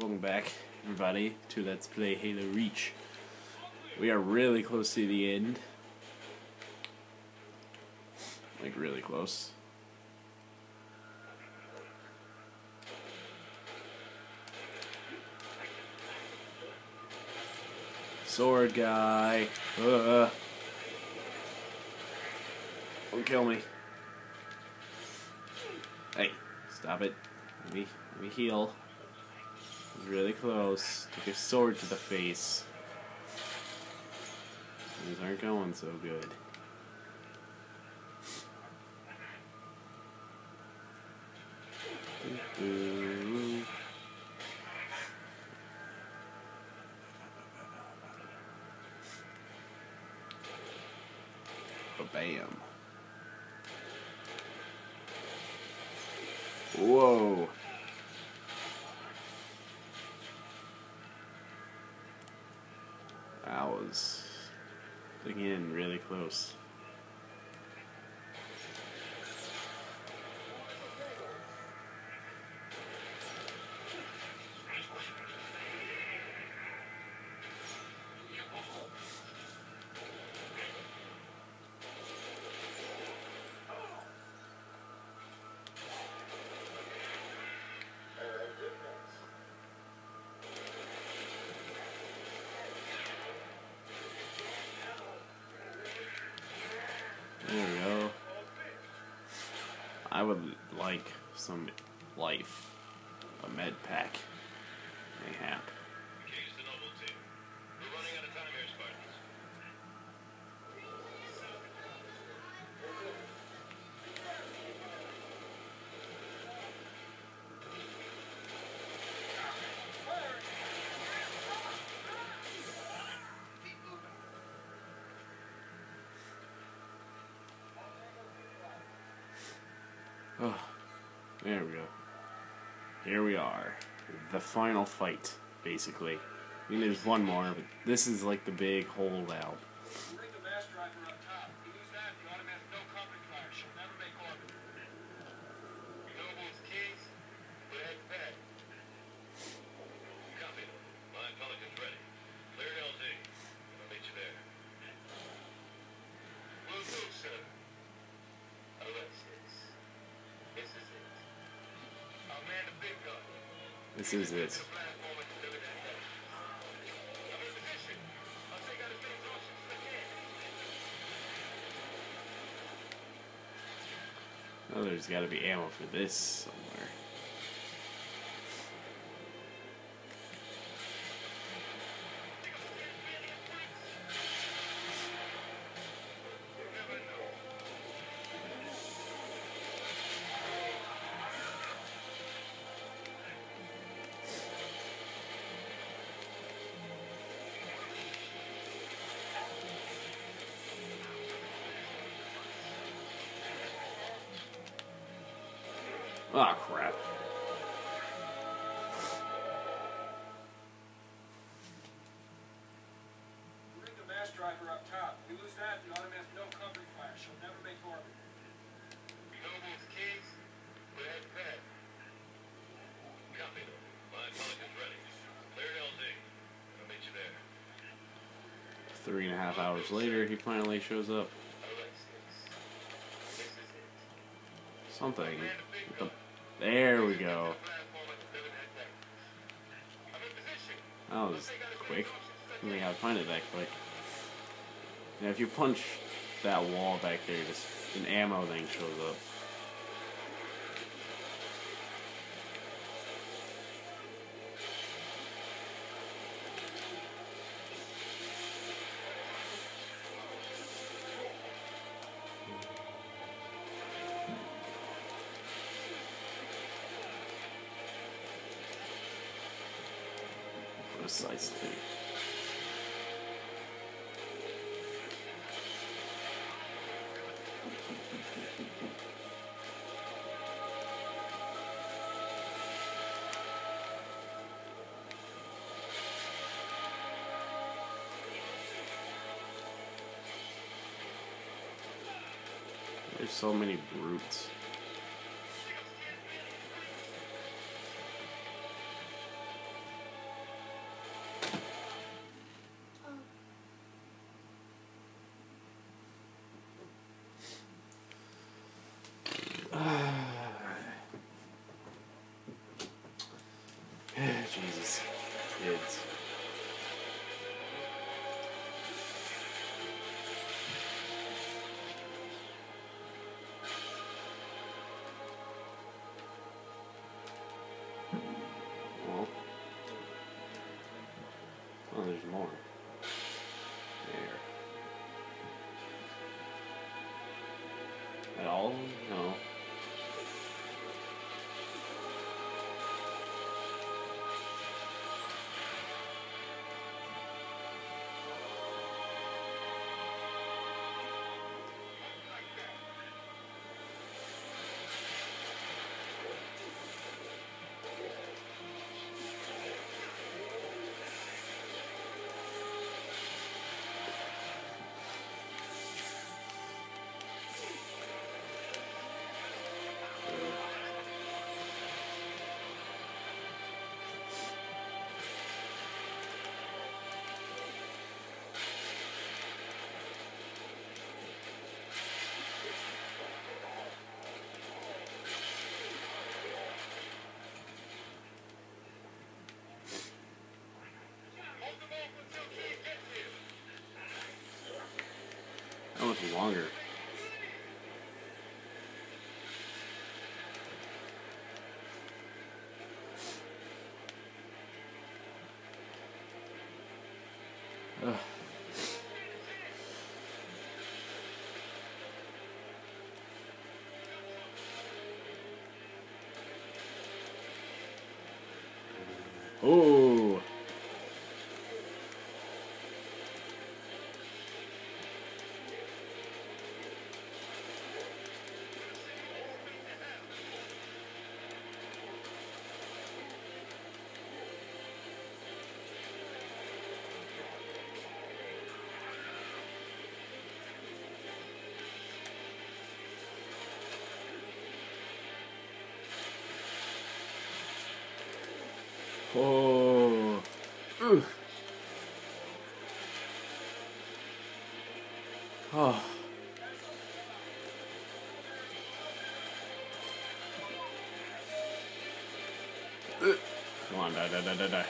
Welcome back, everybody, to Let's Play Halo Reach. We are really close to the end. Like, really close. Sword guy. Uh, don't kill me. Hey, stop it. Let me, let me heal. Really close. Took a sword to the face. Things aren't going so good. Bam. Whoa. That was, again, really close. I would like some life. A med pack. Mayhap. There we go. Here we are. The final fight, basically. I mean, there's one more, but this is like the big holdout. Bring the mass driver up top. We lose that, the automatic no company fire. She'll never make orbit. Noble's Keyes. We're head pad. Copy. Mine Pelican's ready. Clear LZ. I'll meet you there. Will do, sir. Alexis. This is it. I'll man the big gun. This is it. The platform and deliver that gun. I'm in position. I'll take out as many Russians as I can. Oh, there's got to be ammo for this meet you there. Three and a half hours later, he finally shows up. Alexis. This is. Something. There we go. That was quick. I think I'd find it that quick. Yeah, if you punch that wall back there, just an ammo thing shows up. Precisely. There's so many brutes. Jesus. Kids. Oh, there's more. There. At all? No. Longer. Ugh. Oh. Ugh. Oh. Ugh. Ah. Come on, die, die, die, die, die.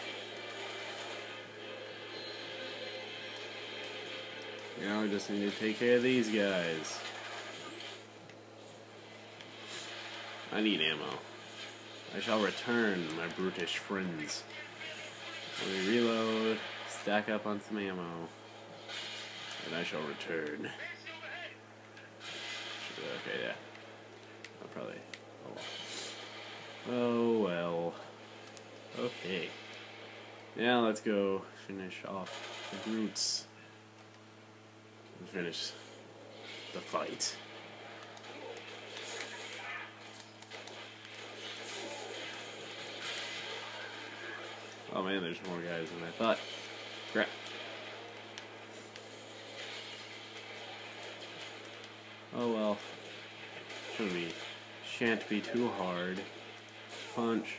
Now we just need to take care of these guys. I need ammo. I shall return, my brutish friends. Let me reload, stack up on some ammo, and I shall return. Okay, yeah. I'll probably. Oh well. Oh. Okay. Now let's go finish off the brutes. And finish the fight. Oh man, there's more guys than I thought. Crap. Oh well. Shouldn't be. Shan't be too hard. Punch.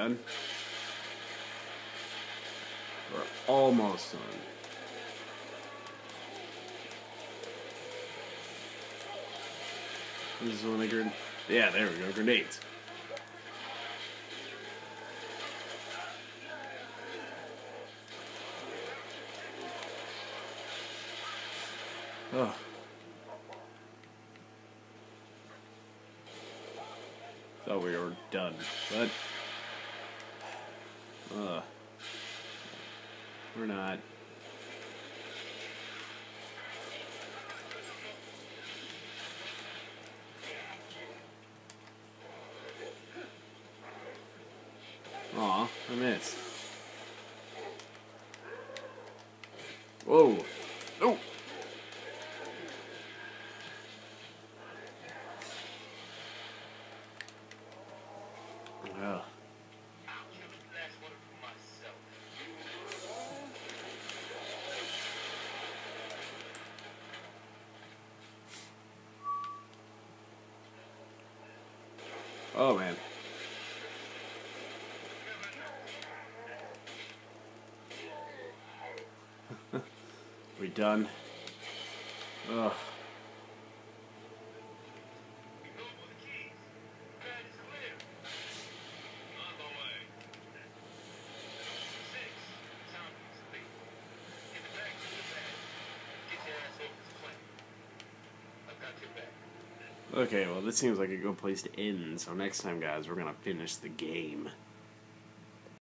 Done? We're almost done. This is one of the Yeah, there we go. Grenades. Oh. Thought we were done, but uh, we're not. Aw, I missed. Whoa. Oh. I'll kill the last one for myself. Oh man. we done? Ugh. Noble, the Keyes. Pad is clear. On the way. Six. Time to sleep. Get the back to the pad. Get your ass over this plane. I've got your back. Okay, well, this seems like a good place to end. So, next time, guys, we're going to finish the game.